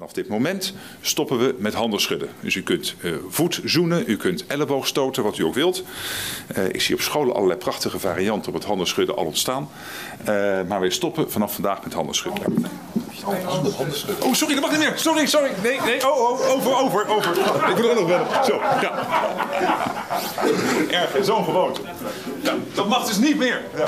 Vanaf dit moment stoppen we met handen schudden. Dus u kunt uh, voet zoenen, u kunt elleboog stoten, wat u ook wilt. Uh, ik zie op scholen allerlei prachtige varianten op het handenschudden al ontstaan. Uh, maar wij stoppen vanaf vandaag met handen schudden. Oh, sorry, dat mag niet meer. Sorry, sorry. Nee, nee. Oh, oh, over, over, over. Ik wil er nog wel. Zo, ja. Erg, zo'n gewoonte. Ja, dat mag dus niet meer. Ja.